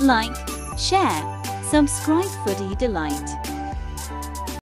Like, share, subscribe for Foodie Delight.